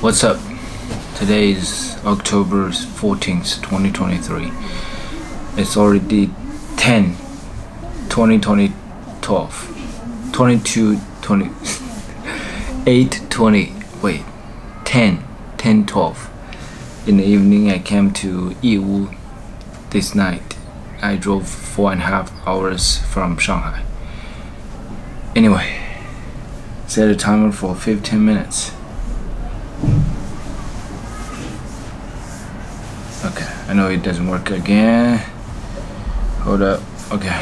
What's up? Today is October 14th, 2023. It's already 10, 2020, 12, 22, 20, 8, 20, wait, 10, 10, 12. In the evening, I came to Yiwu this night. I drove four and a half hours from Shanghai. Anyway, set a timer for 15 minutes. Okay, I know it doesn't work again. Hold up. Okay,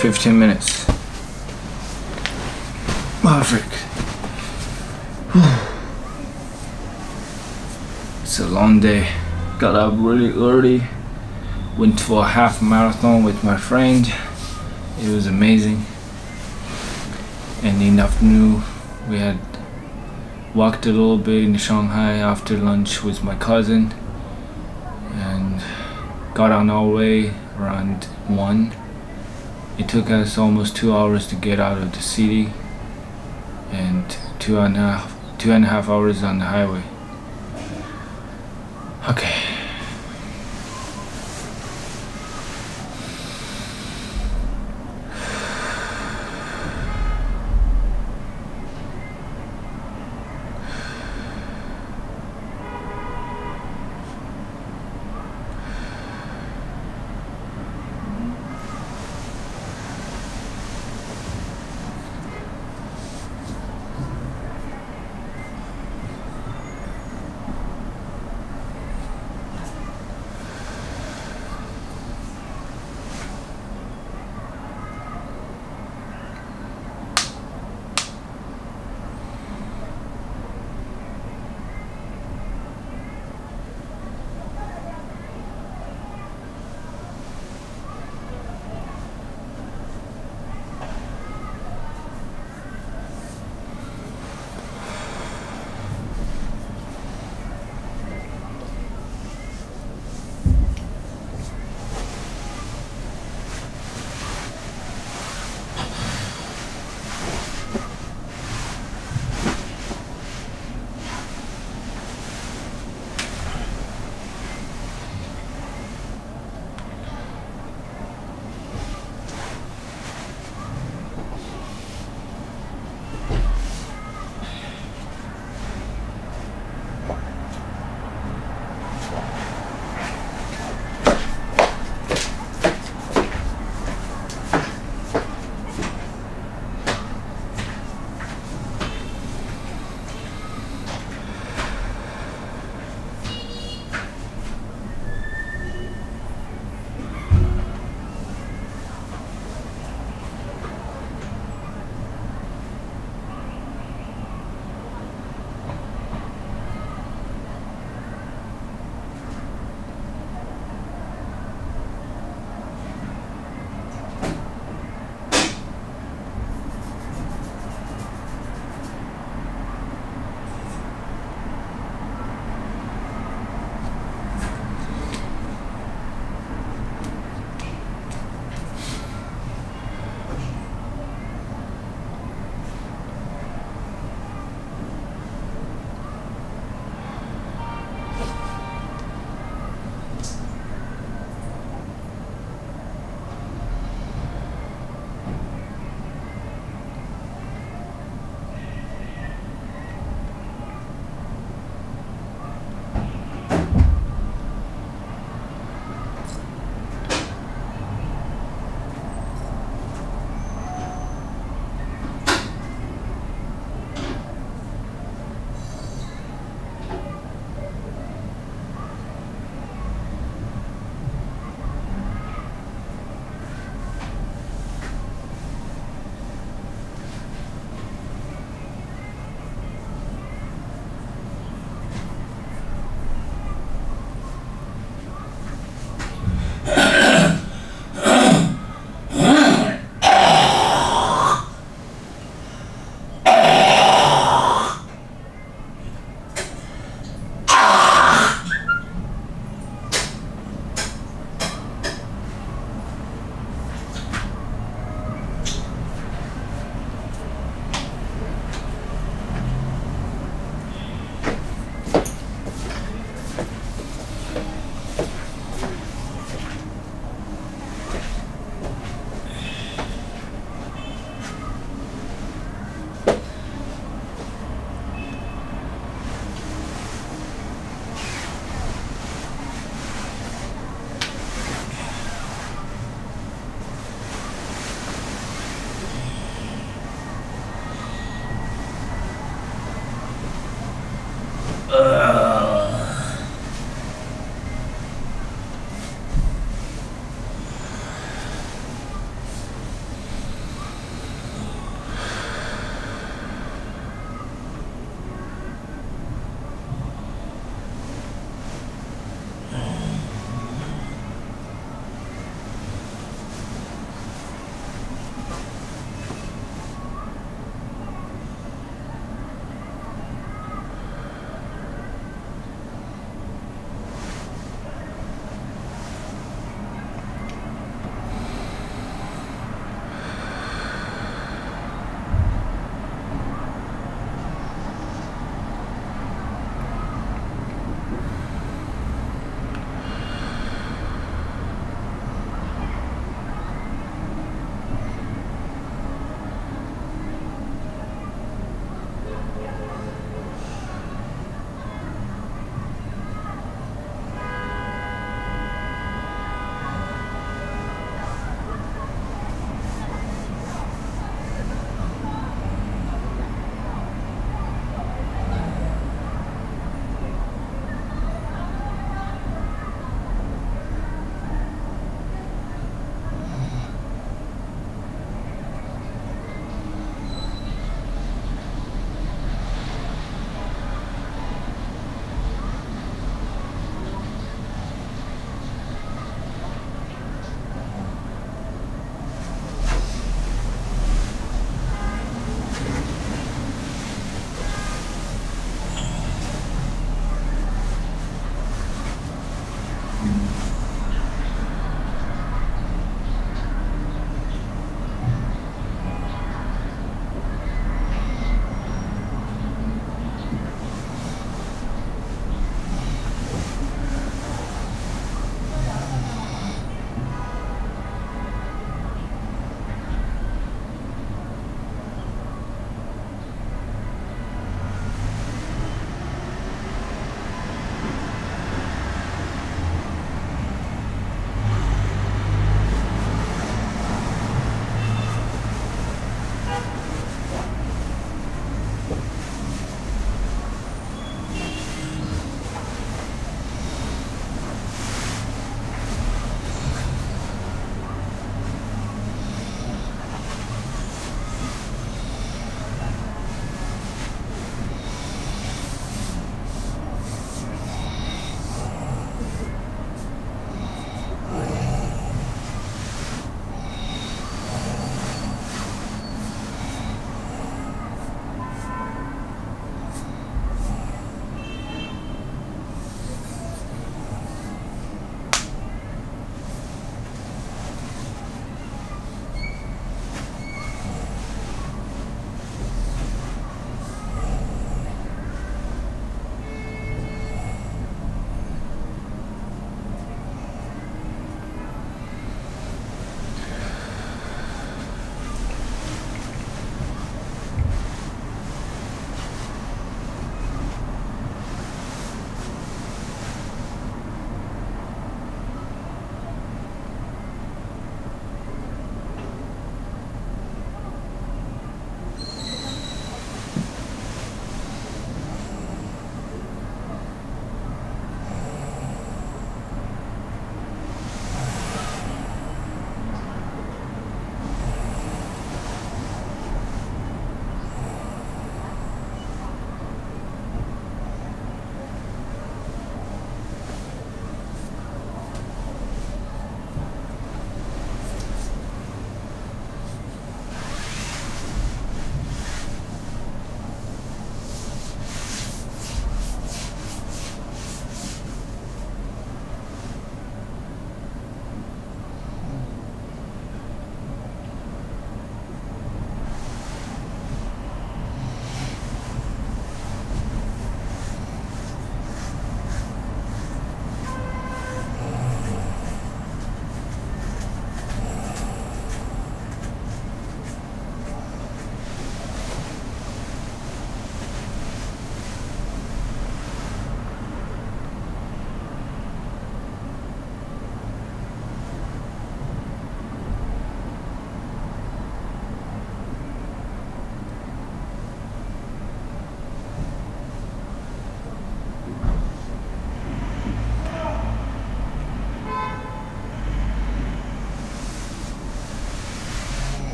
15 minutes. Perfect. It's a long day. Got up really early. Went for a half marathon with my friend. It was amazing. And in the afternoon, we had walked a little bit in Shanghai after lunch with my cousin and got on our way around 1. It took us almost two hours to get out of the city and two and a half, two and a half hours on the highway. Ugh.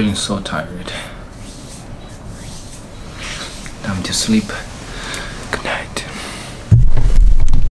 Feeling so tired. Time to sleep.